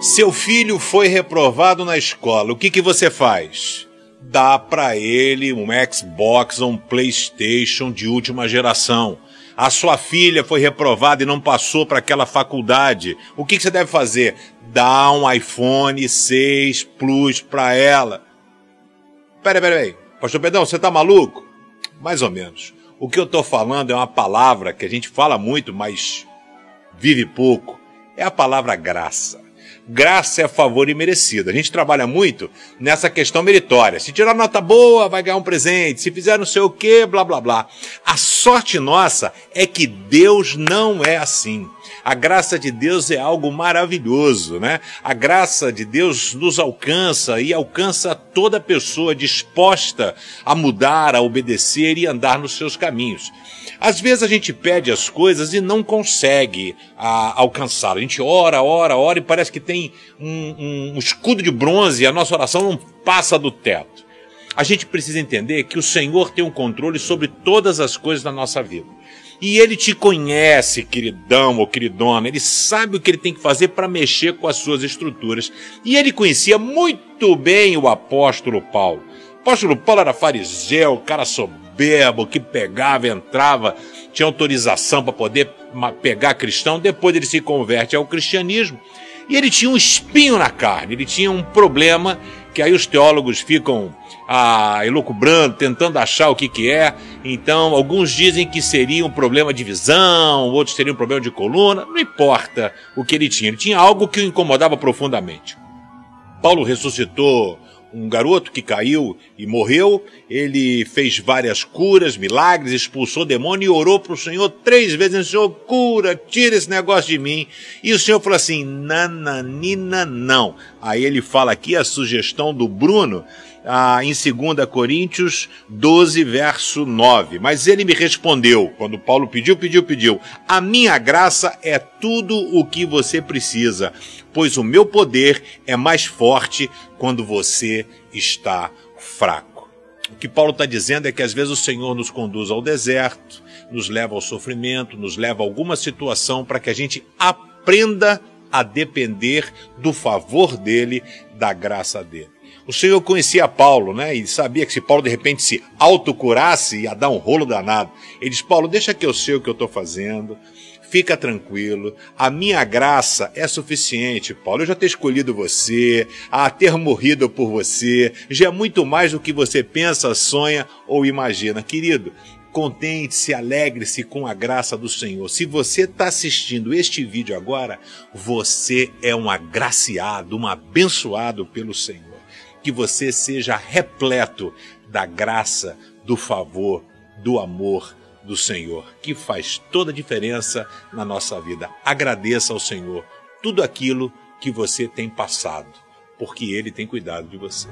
Seu filho foi reprovado na escola. O que, que você faz? Dá para ele um Xbox ou um PlayStation de última geração. A sua filha foi reprovada e não passou para aquela faculdade. O que, que você deve fazer? Dá um iPhone 6 Plus para ela. Peraí, peraí, peraí. Pastor Pedrão, você tá maluco? Mais ou menos. O que eu tô falando é uma palavra que a gente fala muito, mas vive pouco. É a palavra graça. Graça é favor imerecido. A gente trabalha muito nessa questão meritória. Se tirar nota boa, vai ganhar um presente. Se fizer não sei o que, blá blá blá. A sorte nossa é que Deus não é assim. A graça de Deus é algo maravilhoso, né? A graça de Deus nos alcança e alcança toda pessoa disposta a mudar, a obedecer e andar nos seus caminhos. Às vezes a gente pede as coisas e não consegue alcançar. A gente ora, ora, ora e parece que tem um, um escudo de bronze e a nossa oração não passa do teto. A gente precisa entender que o Senhor tem um controle sobre todas as coisas da nossa vida. E ele te conhece, queridão ou queridona, ele sabe o que ele tem que fazer para mexer com as suas estruturas. E ele conhecia muito bem o apóstolo Paulo. O apóstolo Paulo era fariseu, cara soberbo, que pegava, entrava, tinha autorização para poder pegar cristão, depois ele se converte ao cristianismo. E ele tinha um espinho na carne, ele tinha um problema que aí os teólogos ficam ah, elucubrando, tentando achar o que, que é. Então, alguns dizem que seria um problema de visão, outros teriam um problema de coluna. Não importa o que ele tinha, ele tinha algo que o incomodava profundamente. Paulo ressuscitou um garoto que caiu e morreu, ele fez várias curas, milagres, expulsou demônio e orou para o Senhor três vezes, Senhor, cura, tira esse negócio de mim. E o Senhor falou assim, nananina não. Aí ele fala aqui a sugestão do Bruno, ah, em 2 Coríntios 12, verso 9. Mas ele me respondeu, quando Paulo pediu, pediu, pediu, a minha graça é tudo o que você precisa, pois o meu poder é mais forte quando você está fraco. O que Paulo está dizendo é que às vezes o Senhor nos conduz ao deserto, nos leva ao sofrimento, nos leva a alguma situação para que a gente aprenda a depender do favor dele, da graça dele. O Senhor conhecia Paulo, né? E sabia que se Paulo de repente se autocurasse, ia dar um rolo danado. Ele diz: Paulo, deixa que eu sei o que eu estou fazendo. Fica tranquilo, a minha graça é suficiente, Paulo. Eu já ter escolhido você, a ter morrido por você, já é muito mais do que você pensa, sonha ou imagina. Querido, contente-se, alegre-se com a graça do Senhor. Se você está assistindo este vídeo agora, você é um agraciado, um abençoado pelo Senhor que você seja repleto da graça, do favor, do amor do Senhor, que faz toda a diferença na nossa vida. Agradeça ao Senhor tudo aquilo que você tem passado, porque Ele tem cuidado de você.